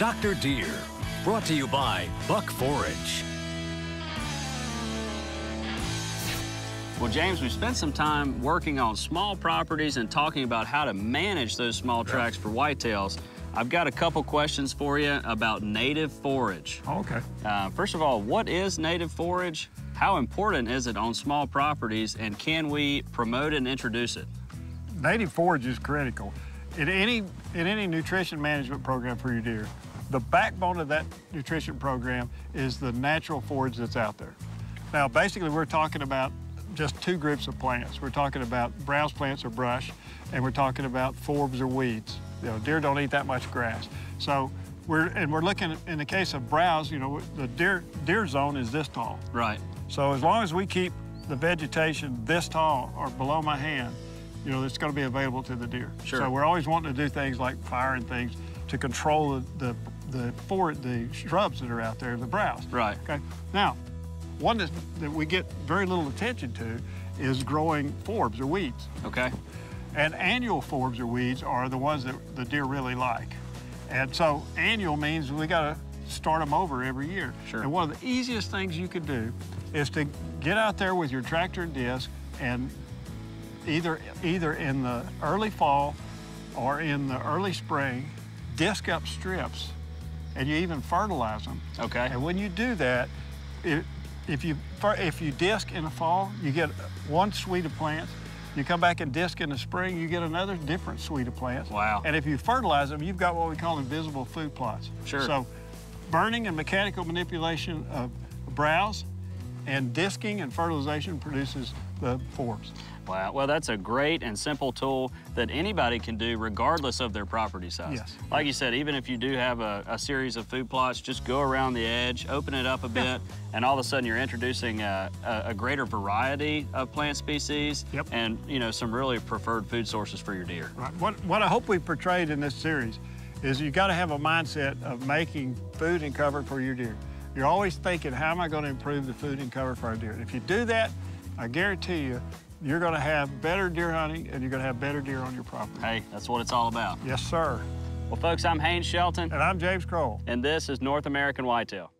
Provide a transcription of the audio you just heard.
Dr. Deer, brought to you by Buck Forage. Well, James, we spent some time working on small properties and talking about how to manage those small tracks for whitetails. I've got a couple questions for you about native forage. Oh, okay. Uh, first of all, what is native forage? How important is it on small properties, and can we promote and introduce it? Native forage is critical. In any, in any nutrition management program for your deer, the backbone of that nutrition program is the natural forage that's out there. Now, basically, we're talking about just two groups of plants. We're talking about browse plants or brush, and we're talking about forbs or weeds. You know, deer don't eat that much grass. So we're, and we're looking, in the case of browse, you know, the deer, deer zone is this tall. Right. So as long as we keep the vegetation this tall or below my hand, you know, it's going to be available to the deer. Sure. So we're always wanting to do things like firing things to control the, the, the, for, the shrubs that are out there, the browse. Right. Okay. Now, one that, that we get very little attention to is growing forbs or weeds. Okay. And annual forbs or weeds are the ones that the deer really like. And so annual means we got to start them over every year. Sure. And one of the easiest things you could do is to get out there with your tractor and disc and either, either in the early fall or in the early spring, disc up strips and you even fertilize them. Okay. And when you do that, it, if you if you disc in the fall, you get one suite of plants. You come back and disc in the spring, you get another different suite of plants. Wow. And if you fertilize them, you've got what we call invisible food plots. Sure. So burning and mechanical manipulation of browse and disking and fertilization produces the forbs. Wow. Well, that's a great and simple tool that anybody can do regardless of their property size. Yes. Like you said, even if you do have a, a series of food plots, just go around the edge, open it up a bit, and all of a sudden you're introducing a, a, a greater variety of plant species Yep. and, you know, some really preferred food sources for your deer. Right. What, what I hope we portrayed in this series is you've got to have a mindset of making food and cover for your deer. You're always thinking, how am I going to improve the food and cover for our deer? If you do that, I guarantee you, you're going to have better deer hunting and you're going to have better deer on your property. Hey, that's what it's all about. Yes, sir. Well, folks, I'm Haynes Shelton, And I'm James Kroll. and this is North American Whitetail.